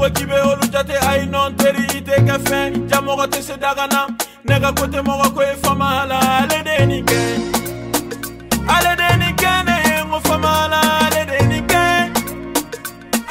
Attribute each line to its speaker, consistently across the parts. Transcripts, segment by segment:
Speaker 1: mɔgɔ k'i be olu jate a ye nɔn teri i tɛ kɛ fɛn ja mɔgɔ tɛ se daga na ne ka ko tɛ mɔgɔ ko ye fama la ale de ye nin kɛ ale de ye nin kɛ ne ye n ko fama la ale de ye nin kɛ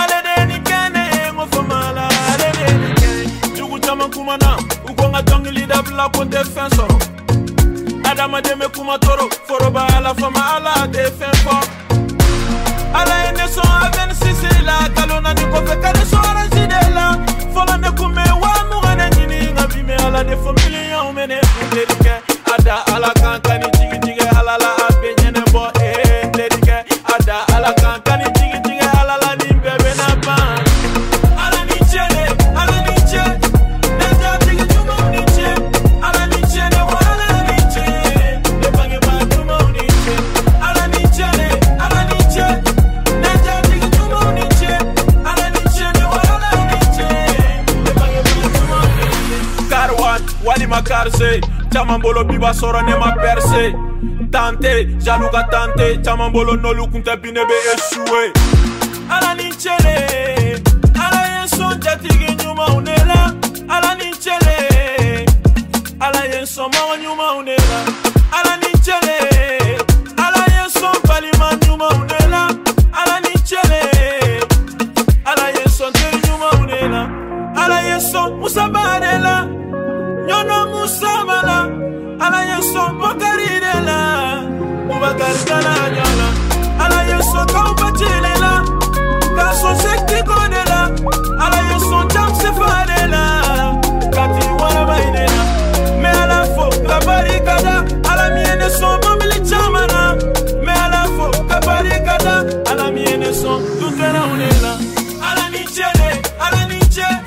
Speaker 1: ale de ye nin kɛ ne ye n ko fama la ale de ye nin kɛ jugu caman kumana u ko n ka dɔnkili dabila ko n tɛ fɛn sɔrɔ adamaden be kuma toro foroba ala fama ala tɛ fɛn fɔ ala ye ne sɔn a 26 la kalo naani kɔfɛ kalo ma karse caman bolo bi b'a sɔrɔ ne ma pɛrse tante jalu ka tante caman bolo n'olu kun tɛ bi ne be esue ala ni cele ala ye sɔn jatigi ɲumanw ne la ala ni cele ala ye sɔnmɔgɔ ɲumanw ne la ala ni cele ala ye sɔn balima ɲumanw ne la ala ni cele ala ye sɔn teri ɲumanw ne la ala ye sɔn musa baare la nyono musabala ala yeso mokarilela mubakarikala nyola ala yeso kaso ala yeso kati me ala fo kada ala miene so mobili camana me ala fo kabarikada ala miene so ala ala